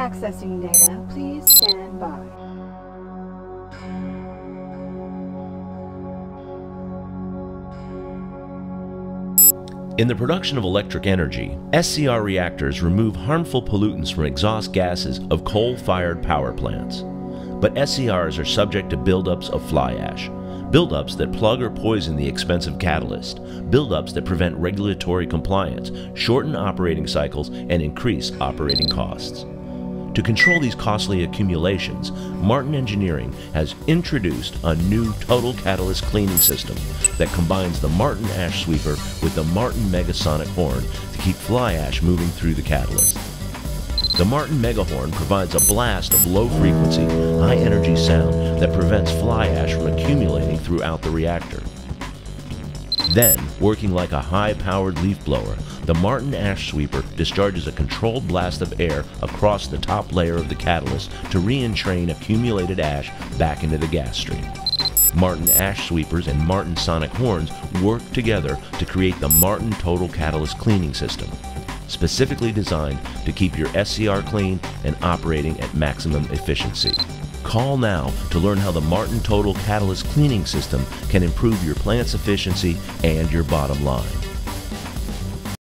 Accessing data, please stand by. In the production of electric energy, SCR reactors remove harmful pollutants from exhaust gases of coal-fired power plants. But SCRs are subject to buildups of fly ash, buildups that plug or poison the expensive catalyst, buildups that prevent regulatory compliance, shorten operating cycles, and increase operating costs. To control these costly accumulations, Martin Engineering has introduced a new total catalyst cleaning system that combines the Martin ash sweeper with the Martin Megasonic horn to keep fly ash moving through the catalyst. The Martin Megahorn provides a blast of low frequency, high energy sound that prevents fly ash from accumulating throughout the reactor. Then, working like a high powered leaf blower, the Martin Ash Sweeper discharges a controlled blast of air across the top layer of the catalyst to re-entrain accumulated ash back into the gas stream. Martin Ash Sweepers and Martin Sonic Horns work together to create the Martin Total Catalyst Cleaning System, specifically designed to keep your SCR clean and operating at maximum efficiency. Call now to learn how the Martin Total Catalyst Cleaning System can improve your plant's efficiency and your bottom line.